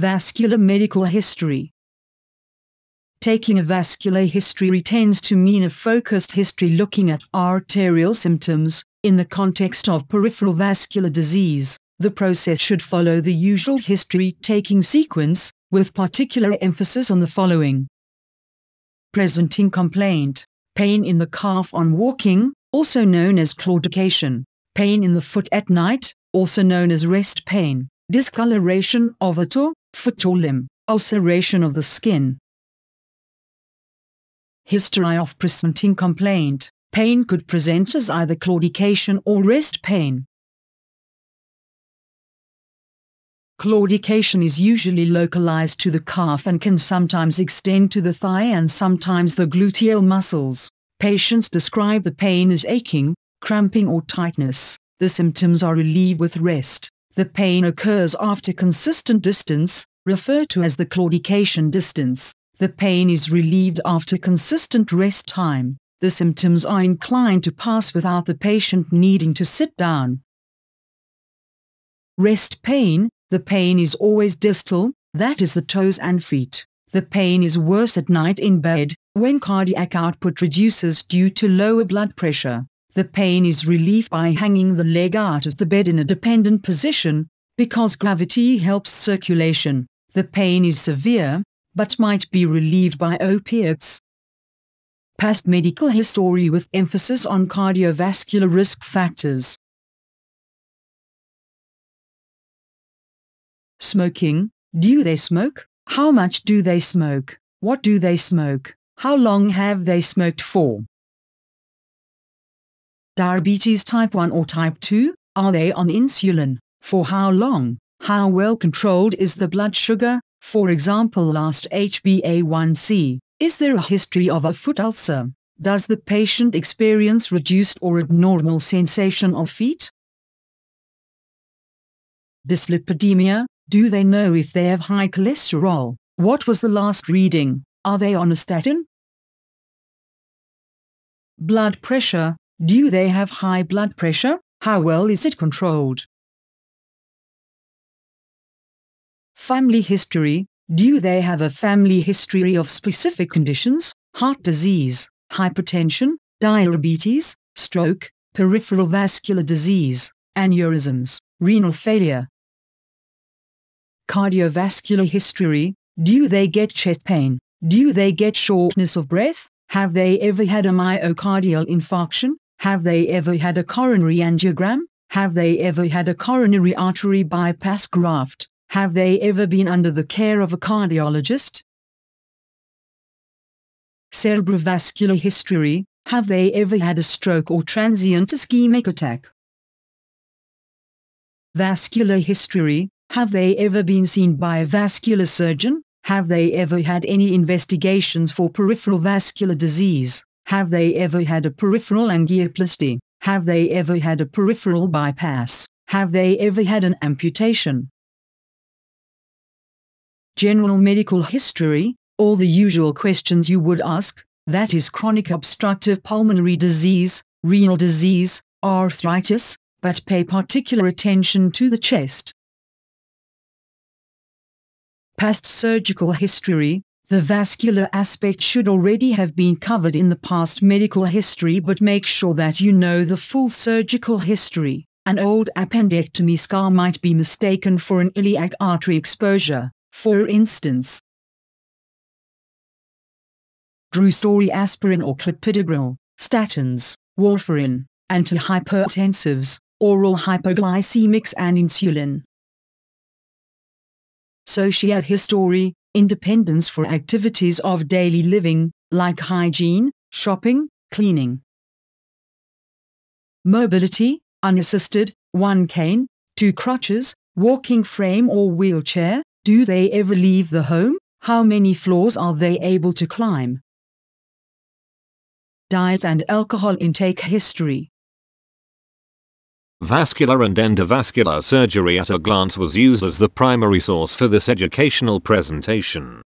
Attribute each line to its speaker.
Speaker 1: Vascular medical history. Taking a vascular history tends to mean a focused history looking at arterial symptoms in the context of peripheral vascular disease. The process should follow the usual history taking sequence, with particular emphasis on the following. Presenting complaint pain in the calf on walking, also known as claudication, pain in the foot at night, also known as rest pain, discoloration of a toe, limb, ulceration of the skin. History of presenting complaint. Pain could present as either claudication or rest pain. Claudication is usually localized to the calf and can sometimes extend to the thigh and sometimes the gluteal muscles. Patients describe the pain as aching, cramping or tightness. The symptoms are relieved with rest. The pain occurs after consistent distance, referred to as the claudication distance. The pain is relieved after consistent rest time. The symptoms are inclined to pass without the patient needing to sit down. Rest pain, the pain is always distal, that is the toes and feet. The pain is worse at night in bed, when cardiac output reduces due to lower blood pressure. The pain is relieved by hanging the leg out of the bed in a dependent position, because gravity helps circulation. The pain is severe, but might be relieved by opiates. Past medical history with emphasis on cardiovascular risk factors. Smoking. Do they smoke? How much do they smoke? What do they smoke? How long have they smoked for? Diabetes type 1 or type 2? Are they on insulin? For how long? How well controlled is the blood sugar? For example, last HbA1c. Is there a history of a foot ulcer? Does the patient experience reduced or abnormal sensation of feet? Dyslipidemia, do they know if they have high cholesterol? What was the last reading? Are they on a statin? Blood pressure, do they have high blood pressure? How well is it controlled? Family history, do they have a family history of specific conditions, heart disease, hypertension, diabetes, stroke, peripheral vascular disease, aneurysms, renal failure, cardiovascular history, do they get chest pain? Do they get shortness of breath? Have they ever had a myocardial infarction? Have they ever had a coronary angiogram? Have they ever had a coronary artery bypass graft? Have they ever been under the care of a cardiologist? Cerebrovascular history, have they ever had a stroke or transient ischemic attack? Vascular history, have they ever been seen by a vascular surgeon? Have they ever had any investigations for peripheral vascular disease? Have they ever had a peripheral angioplasty? Have they ever had a peripheral bypass? Have they ever had an amputation? General medical history, all the usual questions you would ask, that is chronic obstructive pulmonary disease, renal disease, arthritis, but pay particular attention to the chest, past surgical history, the vascular aspect should already have been covered in the past medical history but make sure that you know the full surgical history. An old appendectomy scar might be mistaken for an iliac artery exposure, for instance. Drew story aspirin or clopidogrel, statins, warfarin, antihypertensives, oral hypoglycemics and insulin. Sociate history, independence for activities of daily living, like hygiene, shopping, cleaning. Mobility, unassisted, one cane, two crutches, walking frame or wheelchair, do they ever leave the home? How many floors are they able to climb? Diet and alcohol intake history.
Speaker 2: Vascular and endovascular surgery at a glance was used as the primary source for this educational presentation.